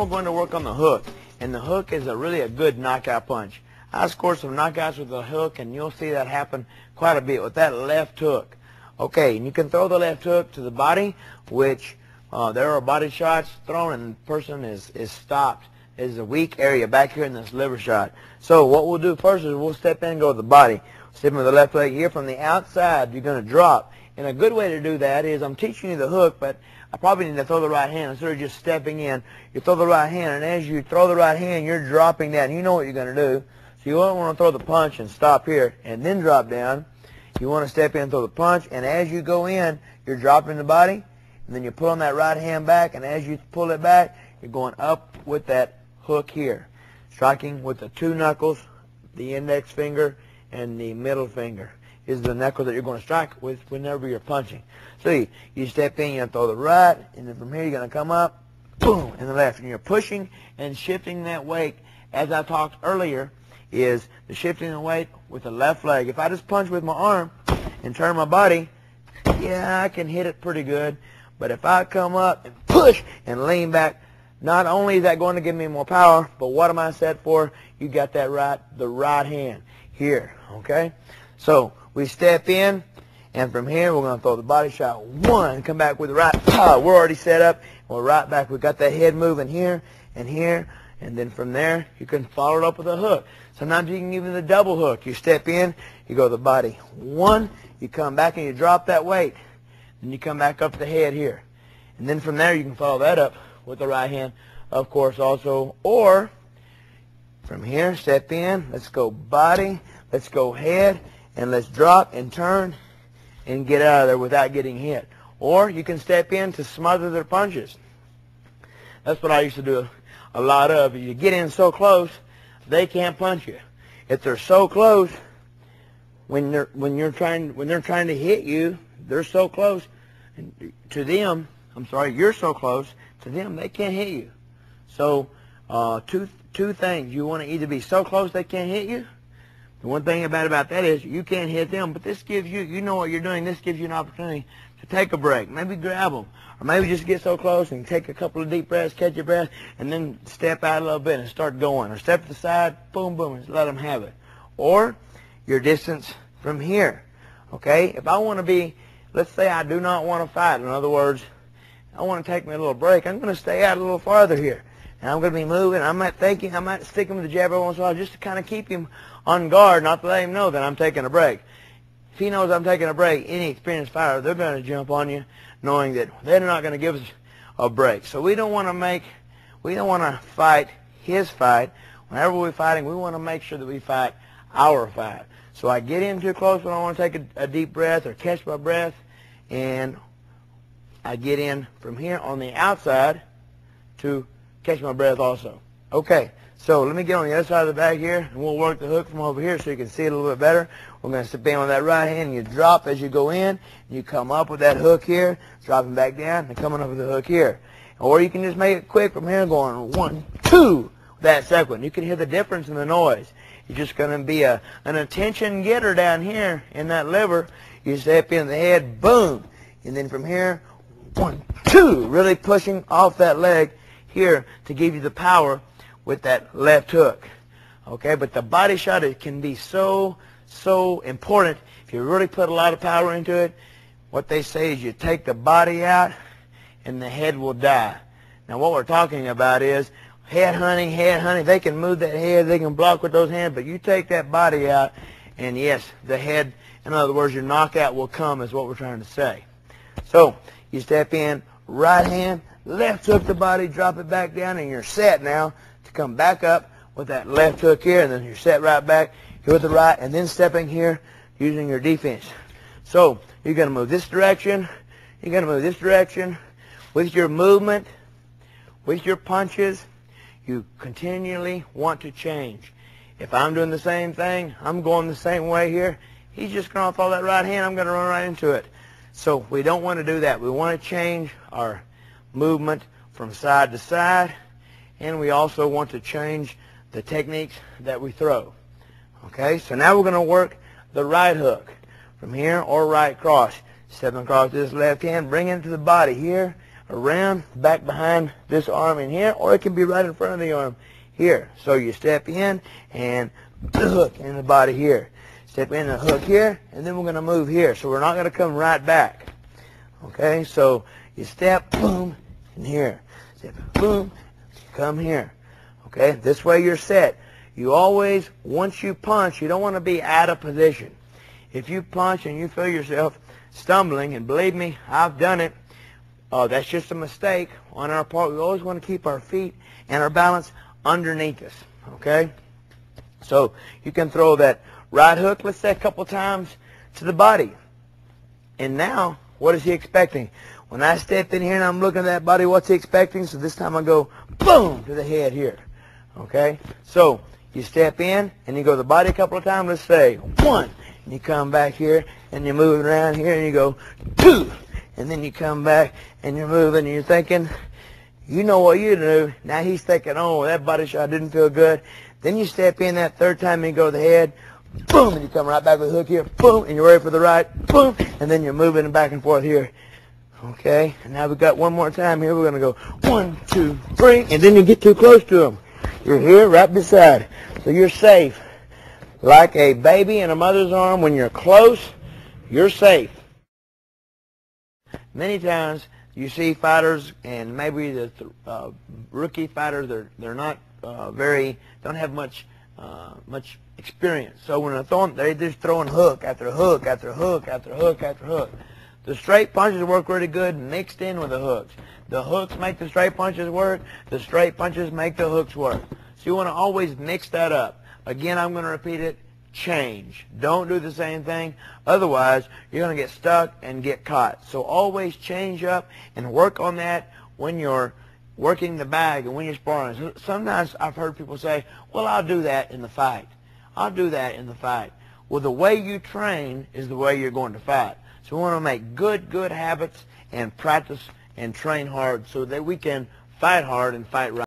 we're going to work on the hook. And the hook is a really a good knockout punch. I scored some knockouts with the hook, and you'll see that happen quite a bit with that left hook. Okay, and you can throw the left hook to the body, which uh, there are body shots thrown, and the person is, is stopped. There's a weak area back here in this liver shot. So what we'll do first is we'll step in and go to the body. Step in with the left leg here. From the outside, you're going to drop. And a good way to do that is I'm teaching you the hook, but I probably need to throw the right hand instead of just stepping in. You throw the right hand, and as you throw the right hand, you're dropping down. You know what you're going to do. So you don't want to throw the punch and stop here and then drop down. You want to step in, throw the punch, and as you go in, you're dropping the body, and then you pull on that right hand back, and as you pull it back, you're going up with that hook here, striking with the two knuckles, the index finger, and the middle finger is the knuckle that you're going to strike with whenever you're punching. You, you step in, you throw the right, and then from here you're going to come up, boom, and the left. And you're pushing and shifting that weight, as I talked earlier, is the shifting the weight with the left leg. If I just punch with my arm and turn my body, yeah, I can hit it pretty good. But if I come up and push and lean back, not only is that going to give me more power, but what am I set for? You got that right, the right hand here, okay? So we step in, and from here we're going to throw the body shot. One, come back with the right. We're already set up. We're right back. We've got that head moving here and here. And then from there, you can follow it up with a hook. Sometimes you can even the double hook. You step in, you go the body. One, you come back and you drop that weight. Then you come back up the head here. And then from there, you can follow that up with the right hand, of course, also. Or from here, step in. Let's go body. Let's go head. And let's drop and turn and get out of there without getting hit. Or you can step in to smother their punches. That's what I used to do a lot of. You get in so close, they can't punch you. If they're so close, when they're when you're trying when they're trying to hit you, they're so close to them. I'm sorry, you're so close to them, they can't hit you. So, uh, two two things: you want to either be so close they can't hit you. The one thing about about that is you can't hit them, but this gives you you know what you're doing. This gives you an opportunity to take a break, maybe grab them, or maybe just get so close and take a couple of deep breaths, catch your breath, and then step out a little bit and start going. Or step to the side, boom, boom, and let them have it. Or your distance from here. Okay? If I want to be, let's say I do not want to fight. In other words, I want to take me a little break. I'm going to stay out a little farther here. And I'm going to be moving. I might thinking, I might stick him with the jab every once in a while just to kind of keep him on guard, not to let him know that I'm taking a break. If he knows I'm taking a break, any experienced fighter, they're going to jump on you knowing that they're not going to give us a break. So we don't want to make, we don't want to fight his fight. Whenever we're fighting, we want to make sure that we fight our fight. So I get in too close when I want to take a, a deep breath or catch my breath, and I get in from here on the outside to catch my breath also. Okay, so let me get on the other side of the bag here, and we'll work the hook from over here so you can see it a little bit better. We're going to step in with that right hand, and you drop as you go in, you come up with that hook here, dropping back down, and coming up with the hook here. Or you can just make it quick from here, going one, two, that second. You can hear the difference in the noise. You're just going to be a, an attention getter down here in that liver. You step in the head, boom, and then from here, one, two, really pushing off that leg here to give you the power with that left hook. Okay, but the body shot, it can be so, so important. If you really put a lot of power into it, what they say is you take the body out and the head will die. Now what we're talking about is head hunting, head hunting. They can move that head, they can block with those hands, but you take that body out and yes, the head, in other words, your knockout will come is what we're trying to say. So you step in, right hand, left hook the body, drop it back down, and you're set now to come back up with that left hook here, and then you're set right back here with the right, and then stepping here using your defense. So you're going to move this direction. You're going to move this direction. With your movement, with your punches, you continually want to change. If I'm doing the same thing, I'm going the same way here. He's just going to throw that right hand. I'm going to run right into it. So we don't want to do that. We want to change our movement from side to side and we also want to change the techniques that we throw. Okay, so now we're going to work the right hook from here or right cross. Step across this left hand, bring it to the body here, around back behind this arm in here, or it can be right in front of the arm here. So you step in and the hook in the body here. Step in the hook here, and then we're going to move here. So we're not going to come right back. Okay, so you step, boom, and here. Step, boom, come here. Okay, this way you're set. You always, once you punch, you don't want to be out of position. If you punch and you feel yourself stumbling, and believe me, I've done it, uh, that's just a mistake on our part. We always want to keep our feet and our balance underneath us. Okay? So you can throw that right hook, let's say a couple times, to the body. And now, what is he expecting? When I step in here and I'm looking at that body, what's he expecting? So this time I go boom to the head here. Okay? So you step in and you go to the body a couple of times. Let's say one. And you come back here and you're moving around here and you go two. And then you come back and you're moving and you're thinking, you know what you do. Now he's thinking, oh, that body shot didn't feel good. Then you step in that third time and you go to the head, boom, and you come right back with the hook here, boom, and you're ready for the right, boom, and then you're moving back and forth here. Okay, and now we've got one more time here. We're going to go one, two, three, and then you get too close to them. You're here right beside, so you're safe. Like a baby in a mother's arm, when you're close, you're safe. Many times you see fighters, and maybe the uh, rookie fighters, they're they're not uh, very, don't have much uh, much experience. So when they're throwing, they're just throwing hook after hook after hook after hook after hook. The straight punches work really good mixed in with the hooks. The hooks make the straight punches work. The straight punches make the hooks work. So you want to always mix that up. Again, I'm going to repeat it. Change. Don't do the same thing. Otherwise, you're going to get stuck and get caught. So always change up and work on that when you're working the bag and when you're sparring. Sometimes I've heard people say, well, I'll do that in the fight. I'll do that in the fight. Well, the way you train is the way you're going to fight. So we want to make good, good habits and practice and train hard so that we can fight hard and fight right.